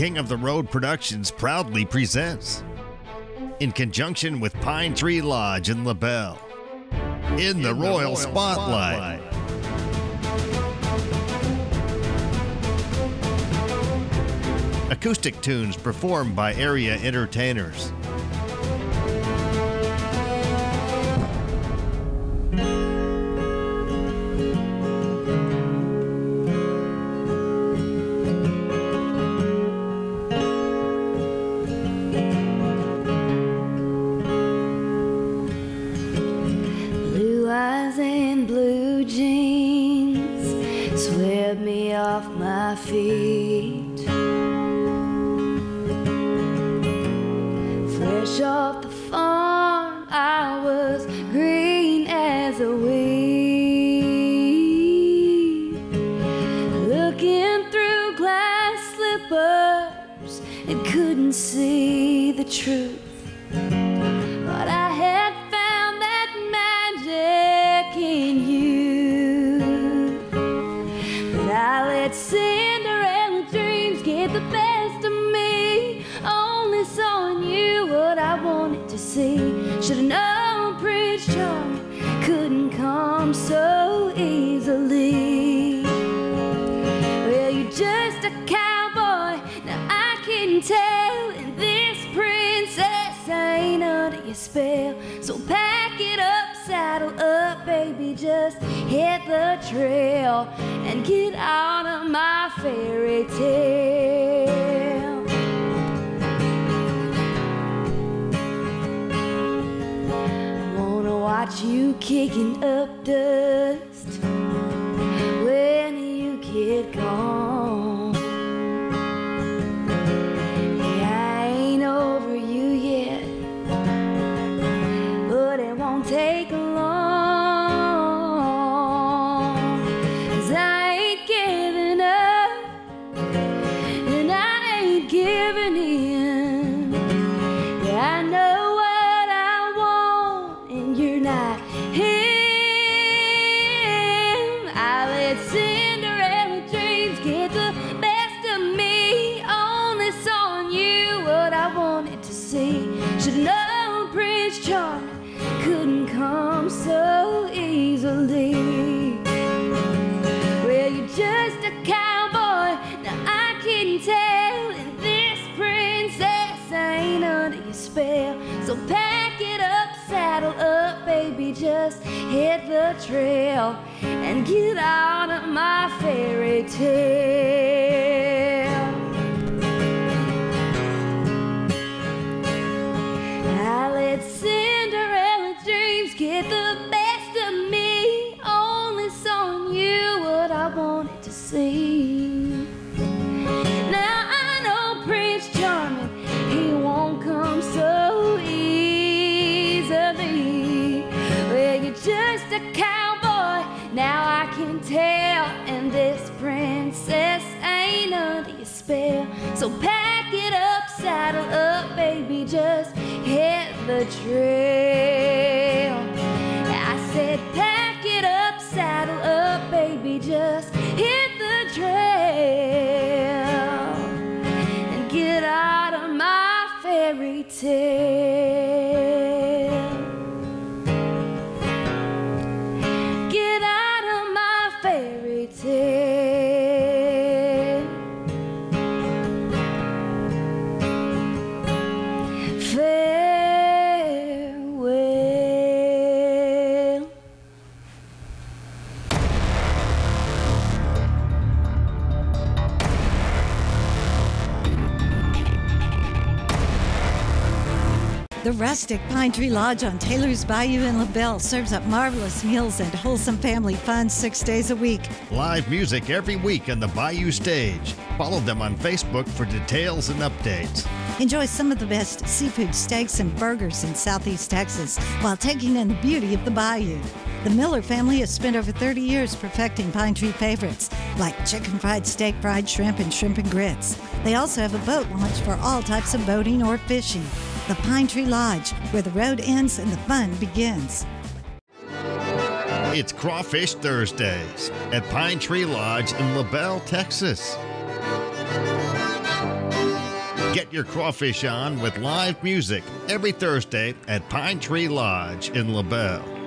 King of the Road Productions proudly presents, in conjunction with Pine Tree Lodge in LaBelle, in the, Royal, Spotlight. Acoustic tunes performed by area entertainers. Feet. Fresh off the farm, I was green as a weed. Looking through glass slippers and couldn't see the truth. See. Should've known Prince Charming couldn't come so easily. Well, you're just a cowboy. Now I can tell, and this princess ain't under your spell. So pack it up, saddle up, baby. Just hit the trail and get out of my fairy tale. Kicking up dust so easily. Well, you're just a cowboy. Now I can tell, and this princess ain't under your spell. So pack it up, saddle up, baby. Just hit the trail and get out of my fairy tale. Just a cowboy, now I can tell. And this princess ain't under your spell. So pack it up, saddle up, baby, just hit the trail. I said, pack it up, saddle up, baby, just hit the trail and get out of my fairy tale. The rustic Pine Tree Lodge on Taylor's Bayou in LaBelle serves up marvelous meals and wholesome family fun six days a week. Live music every week on the Bayou Stage. Follow them on Facebook for details and updates. Enjoy some of the best seafood steaks and burgers in Southeast Texas while taking in the beauty of the bayou. The Miller family has spent over 30 years perfecting Pine Tree favorites like chicken fried steak, fried shrimp, and shrimp and grits. They also have a boat launch for all types of boating or fishing. The Pine Tree Lodge, where the road ends and the fun begins. It's Crawfish Thursdays at Pine Tree Lodge in LaBelle, Texas. Get your crawfish on with live music every Thursday at Pine Tree Lodge in LaBelle.